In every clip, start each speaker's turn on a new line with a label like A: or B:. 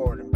A: forward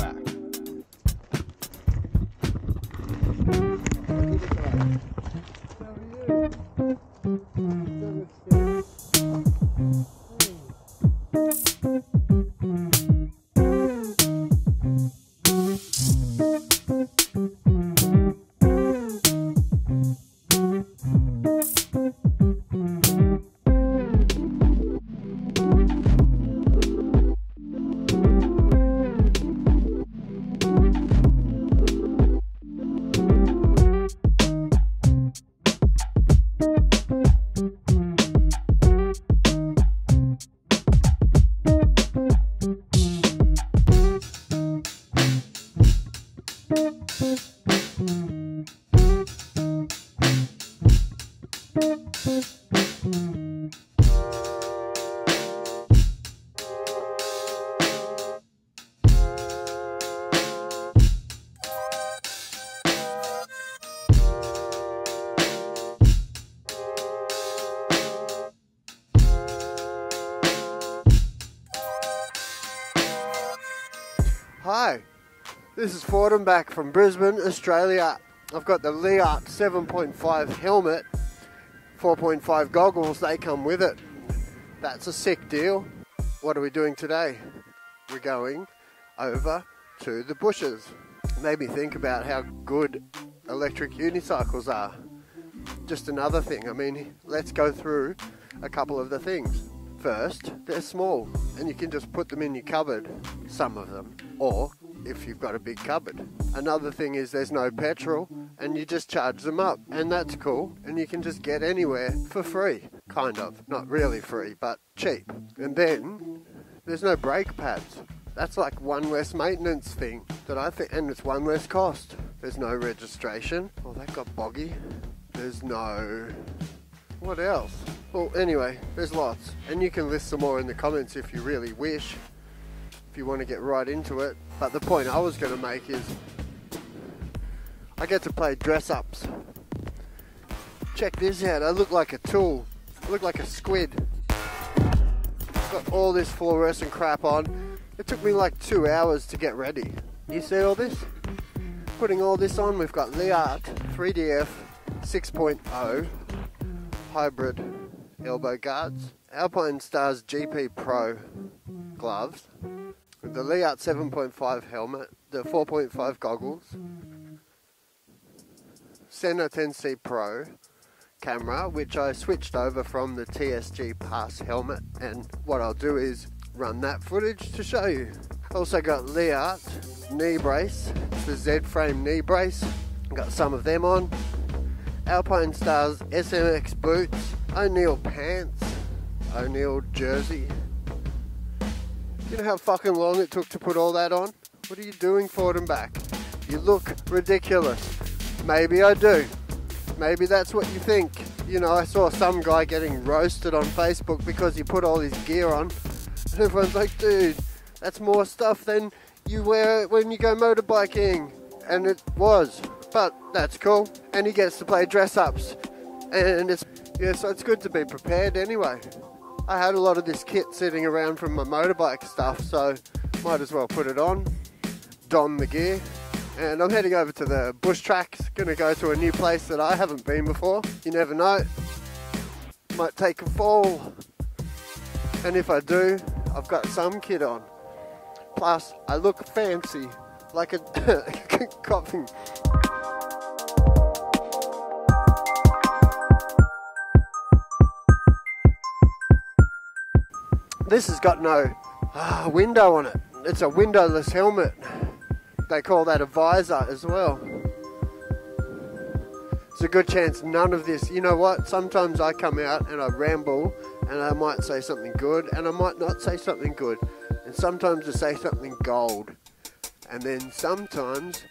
A: this is Forward and Back from Brisbane, Australia. I've got the Leatt 7.5 helmet, 4.5 goggles, they come with it. That's a sick deal. What are we doing today? We're going over to the bushes. Made me think about how good electric unicycles are. Just another thing, I mean, let's go through a couple of the things. First, they're small and you can just put them in your cupboard, some of them, or if you've got a big cupboard. Another thing is there's no petrol and you just charge them up, and that's cool, and you can just get anywhere for free, kind of. Not really free, but cheap. And then there's no brake pads. That's like one less maintenance thing that I think, and it's one less cost. There's no registration. Oh, that got boggy. There's no. What else? Well, anyway, there's lots. And you can list some more in the comments if you really wish, if you want to get right into it. But the point I was going to make is I get to play dress ups. Check this out, I look like a tool. I look like a squid. Got all this fluorescent crap on. It took me like two hours to get ready. You see all this? Putting all this on, we've got Leatt 3DF 6.0 hybrid elbow guards, Alpinestars GP Pro gloves, the Leatt 7.5 helmet, the 4.5 goggles, Sena 10C Pro camera, which I switched over from the TSG Pass helmet, and what I'll do is run that footage to show you. Also got Leatt knee brace, it's the Z-frame knee brace, got some of them on. Alpinestars SMX boots, O'Neal pants, O'Neal jersey. You know how fucking long it took to put all that on? What are you doing forward and back? You look ridiculous. Maybe I do. Maybe that's what you think. You know, I saw some guy getting roasted on Facebook because he put all his gear on. And everyone's like, dude, that's more stuff than you wear when you go motorbiking. And it was. But that's cool. And he gets to play dress ups. And it's yeah, so it's good to be prepared anyway. I had a lot of this kit sitting around from my motorbike stuff, so might as well put it on, don the gear, and I'm heading over to the bush tracks. Gonna go to a new place that I haven't been before. You never know, might take a fall, and if I do, I've got some kit on. Plus, I look fancy, like a coughing. This has got no ah, window on it. It's a windowless helmet. They call that a visor as well. It's a good chance none of this. You know what? Sometimes I come out and I ramble and I might say something good and I might not say something good. And sometimes I say something gold. And then sometimes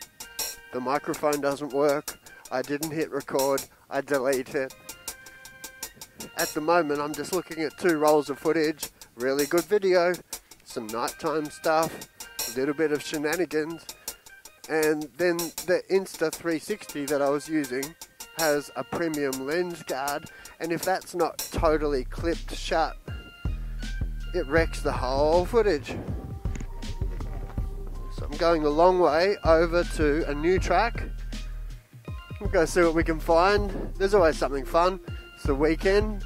A: the microphone doesn't work. I didn't hit record. I delete it. At the moment, I'm just looking at two rolls of footage really good video, some nighttime stuff, a little bit of shenanigans, and then the Insta 360 that I was using has a premium lens guard, and if that's not totally clipped shut, it wrecks the whole footage. So I'm going a long way over to a new track. We'll go see what we can find. There's always something fun. It's the weekend.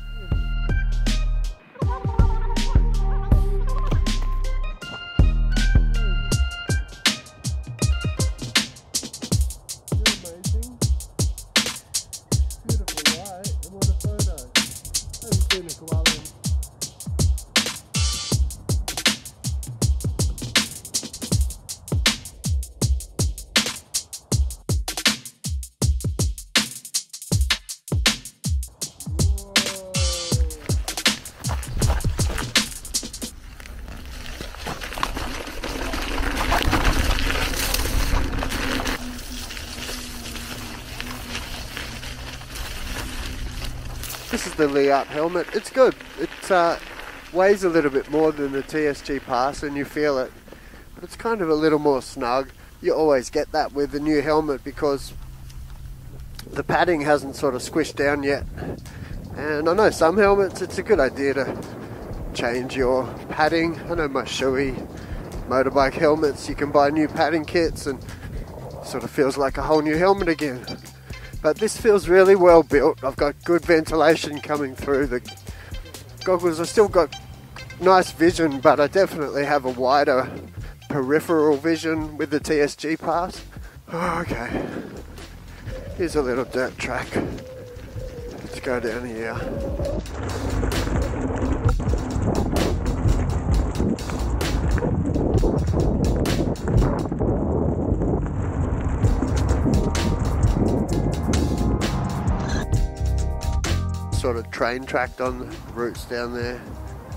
A: This is the Lee helmet. It's good. It uh, weighs a little bit more than the TSG Pass and you feel it. But it's kind of a little more snug. You always get that with the new helmet because the padding hasn't sort of squished down yet. And I know some helmets, it's a good idea to change your padding. I know my Shoei motorbike helmets, you can buy new padding kits and sort of feels like a whole new helmet again. But this feels really well built. I've got good ventilation coming through. The goggles have still got nice vision, but I definitely have a wider peripheral vision with the TSG pass. Oh, okay. Here's a little dirt track. Let's go down here. Sort of train tracked on roots down there.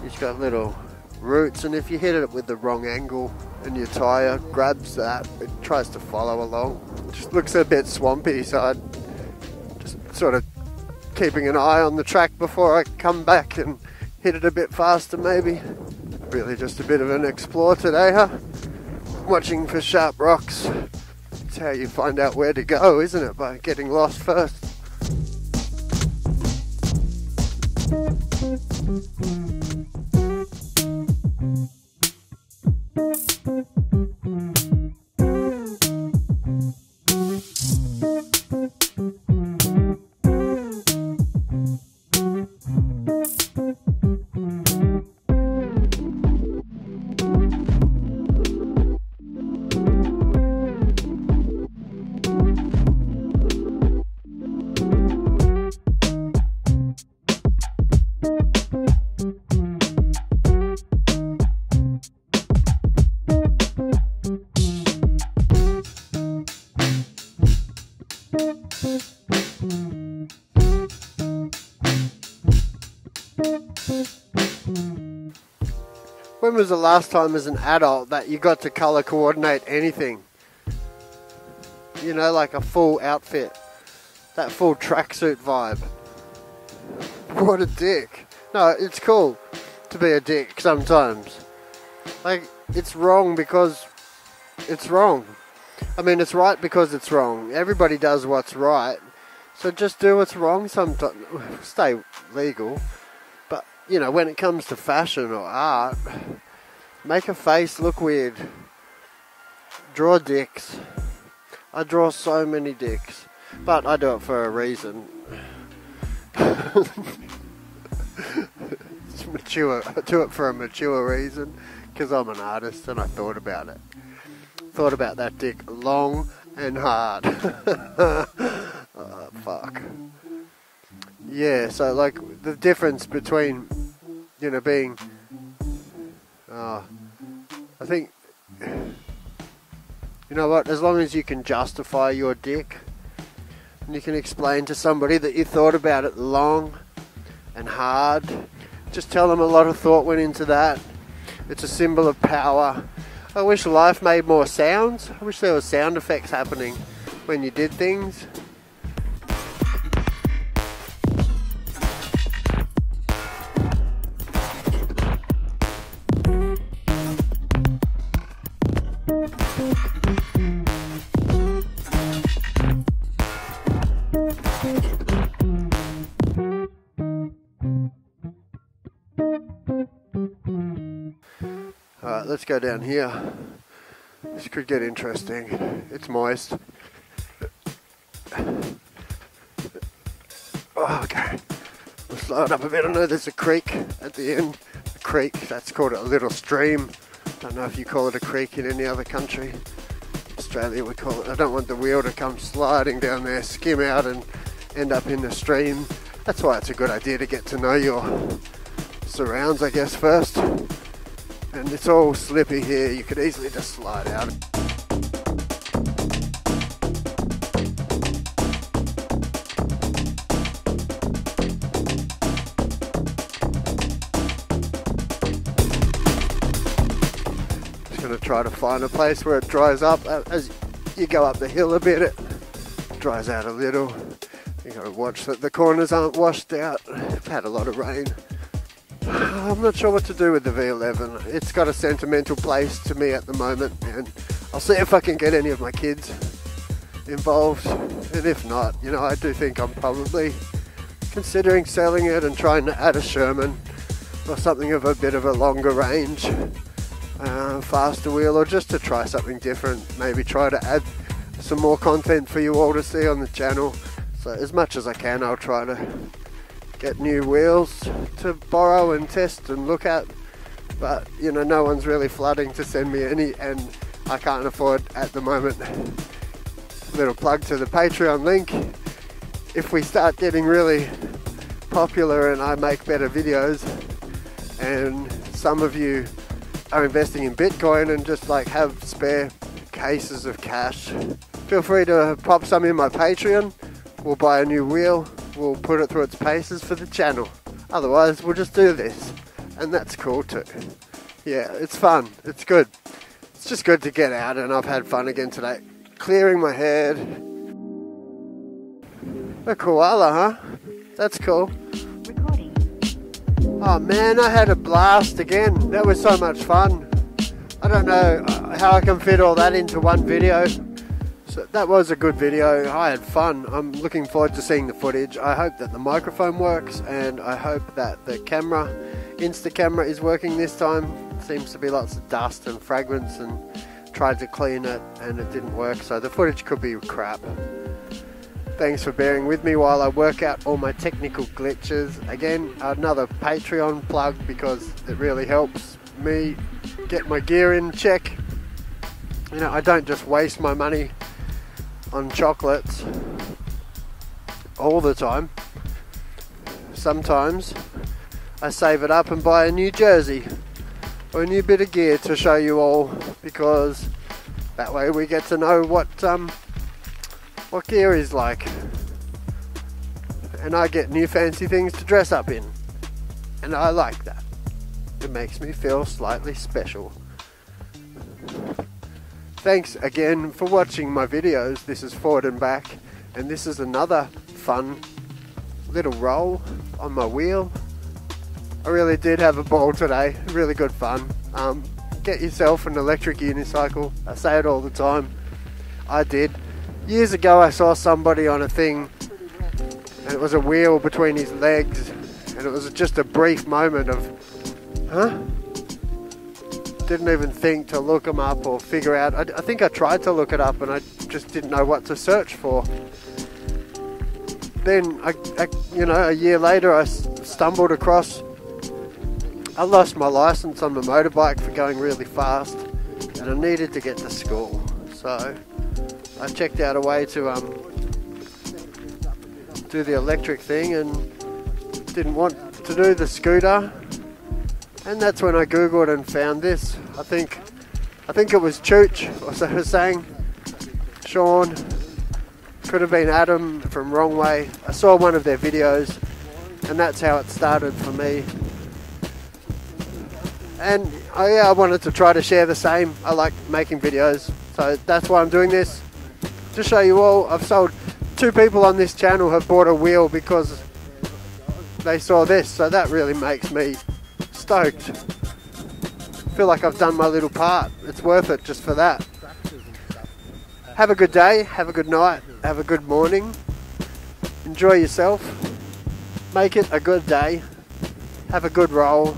A: It's got little roots, and if you hit it with the wrong angle and your tyre grabs that, it tries to follow along. It just looks a bit swampy, so I'm just sort of keeping an eye on the track before I come back and hit it a bit faster, maybe. Really, just a bit of an explore today, huh? Watching for sharp rocks. It's how you find out where to go, isn't it? By getting lost first. When was the last time as an adult that you got to color coordinate anything? You know, like a full outfit. That full tracksuit vibe. What a dick. No, it's cool to be a dick sometimes. Like, it's wrong because it's wrong. I mean, it's right because it's wrong. Everybody does what's right. So just do what's wrong sometimes. Stay legal. But, you know, when it comes to fashion or art, make a face look weird. Draw dicks. I draw so many dicks. But I do it for a reason. it's mature. I do it for a mature reason. Because I'm an artist and I thought about it. Thought about that dick long and hard. oh, fuck. Yeah, so like the difference between, you know, being. I think. You know what? As long as you can justify your dick, and you can explain to somebody that you thought about it long and hard, just tell them a lot of thought went into that. It's a symbol of power. I wish life made more sounds. I wish there were sound effects happening when you did things. Go down here. This could get interesting. It's moist. Oh, okay. We'll slow it up a bit. I know there's a creek at the end. A creek, that's called a little stream. Don't know if you call it a creek in any other country. Australia we call it. I don't want the wheel to come sliding down there, skim out and end up in the stream. That's why it's a good idea to get to know your surrounds, I guess, first. And it's all slippy here. You could easily just slide out. Try to find a place where it dries up. Uh, as you go up the hill a bit, it dries out a little. You got to watch that the corners aren't washed out. I've had a lot of rain. I'm not sure what to do with the V11. It's got a sentimental place to me at the moment, and I'll see if I can get any of my kids involved. And if not, you know, I do think I'm probably considering selling it and trying to add a Sherman or something of a bit of a longer range uh, faster wheel or just to try something different. Maybe try to add some more content for you all to see on the channel. So as much as I can, I'll try to get new wheels to borrow and test and look at. But you know, no one's really flooding to send me any, and I can't afford at the moment. Little plug to the Patreon link. If we start getting really popular and I make better videos, and some of you are investing in Bitcoin and just like have spare cases of cash, feel free to pop some in my Patreon. We'll buy a new wheel, we'll put it through its paces for the channel. Otherwise, we'll just do this. And that's cool too. Yeah, it's fun, it's good. It's just good to get out, and I've had fun again today. Clearing my head. A koala, huh? That's cool. Oh man, I had a blast again. That was so much fun. I don't know uh, how I can fit all that into one video. So that was a good video. I had fun. I'm looking forward to seeing the footage. I hope that the microphone works and I hope that the camera, Insta camera is working this time. Seems to be lots of dust and fragments and tried to clean it and it didn't work. So the footage could be crap. Thanks for bearing with me while I work out all my technical glitches. Again, another Patreon plug because it really helps me get my gear in check. You know, I don't just waste my money on chocolates all the time. Sometimes I save it up and buy a new jersey or a new bit of gear to show you all because that way we get to know what um, what gear is like. And I get new fancy things to dress up in. And I like that. It makes me feel slightly special. Thanks again for watching my videos. This is Forward and Back, and this is another fun little roll on my wheel. I really did have a ball today, really good fun. Um, get yourself an electric unicycle. I say it all the time. I did. Years ago, I saw somebody on a thing, and it was a wheel between his legs, and it was just a brief moment of, huh? Didn't even think to look them up or figure out. I, I think I tried to look it up, and I just didn't know what to search for. Then, I, I you know, a year later, I stumbled across. I lost my license on my motorbike for going really fast, and I needed to get to school. So I checked out a way to um, do the electric thing and didn't want to do the scooter. And that's when I googled and found this. I think I think it was Chooch, or was saying, Sean, could have been Adam from Wrong Way. I saw one of their videos, and that's how it started for me. And oh yeah, I wanted to try to share the same. I like making videos, so that's why I'm doing this to show you all, I've sold two people on this channel have bought a wheel because they saw this, so that really makes me stoked. feel like I've done my little part. It's worth it just for that. Have a good day, have a good night, have a good morning. Enjoy yourself. Make it a good day. Have a good roll.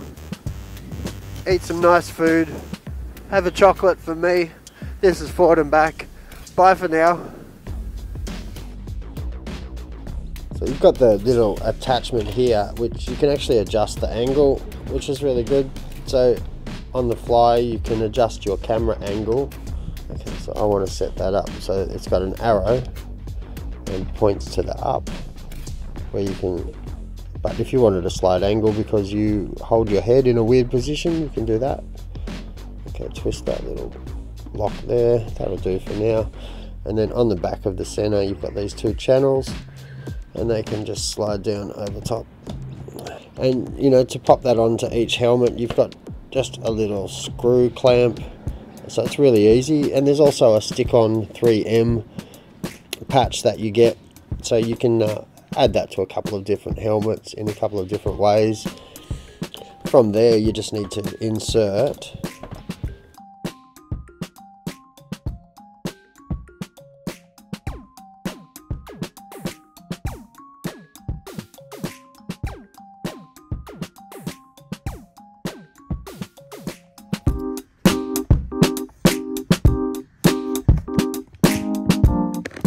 A: Eat some nice food. Have a chocolate for me This is forward and back. Bye for now. You've got the little attachment here, which you can actually adjust the angle, which is really good. So on the fly, you can adjust your camera angle. Okay, so I want to set that up. So it's got an arrow and points to the up, where you can. But if you wanted a slight angle because you hold your head in a weird position, you can do that. Okay, twist that little lock there. That'll do for now. And then on the back of the Sena, you've got these two channels and they can just slide down over top. And you know, to pop that onto each helmet, you've got just a little screw clamp. So it's really easy. And there's also a stick-on 3M patch that you get. So you can uh, add that to a couple of different helmets in a couple of different ways. From there, you just need to insert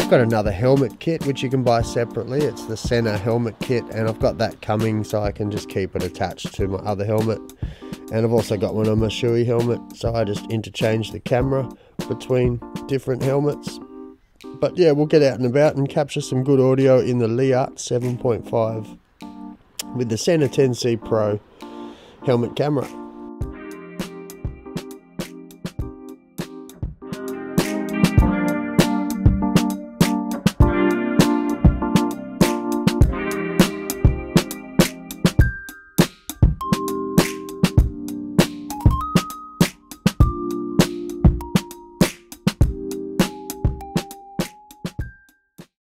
A: I've got another helmet kit which you can buy separately. It's the Sena helmet kit and I've got that coming so I can just keep it attached to my other helmet. And I've also got one on my Shoei helmet so I just interchange the camera between different helmets. But yeah, we'll get out and about and capture some good audio in the Leatt 7.5 with the Sena 10C Pro helmet camera.